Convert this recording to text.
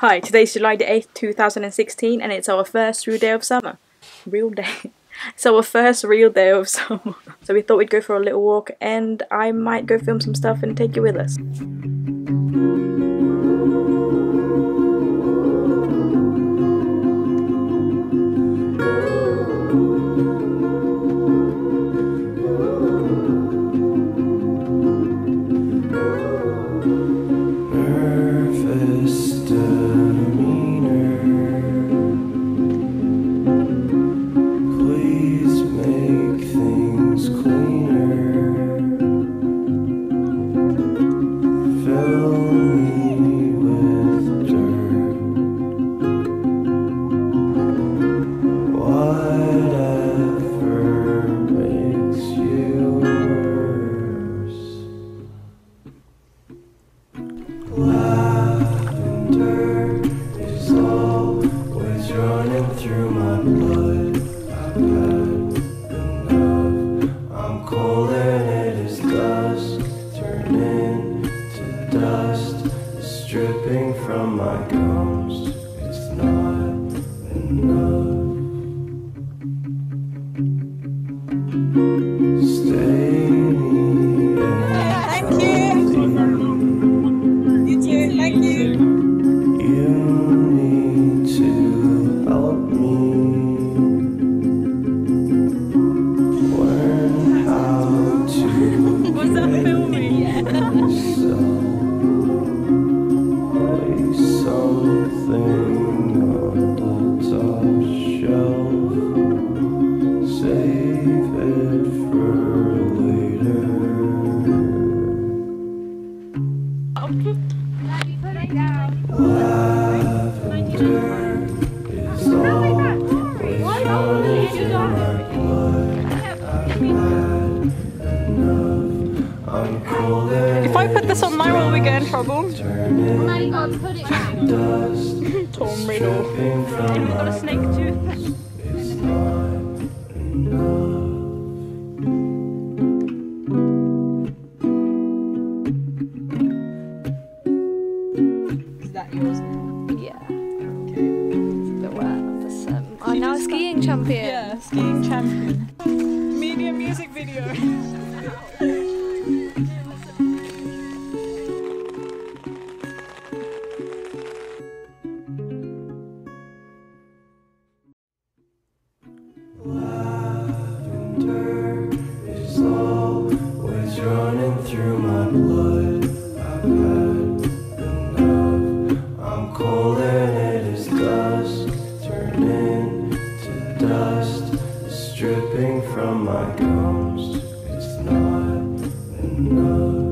Hi, today's July the 8th, 2016, and it's our first real day of summer. Real day. It's our first real day of summer. So we thought we'd go for a little walk, and I might go film some stuff and take you with us. Dripping from my gums. If I put this on my will we get in trouble? turning dust. Tom Riddle. Dripping from Got a snake tooth. champion. Yeah, skiing champion. Media music video. my ghost. It's not enough.